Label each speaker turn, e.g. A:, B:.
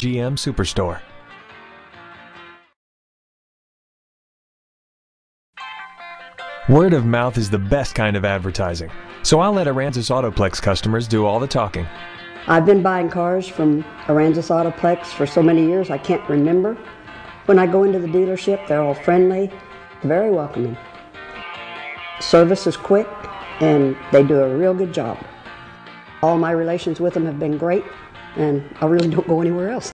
A: GM Superstore. Word of mouth is the best kind of advertising, so I'll let Aransas Autoplex customers do all the talking.
B: I've been buying cars from Aransas Autoplex for so many years I can't remember. When I go into the dealership, they're all friendly, very welcoming. Service is quick, and they do a real good job. All my relations with them have been great, and I really don't go anywhere else.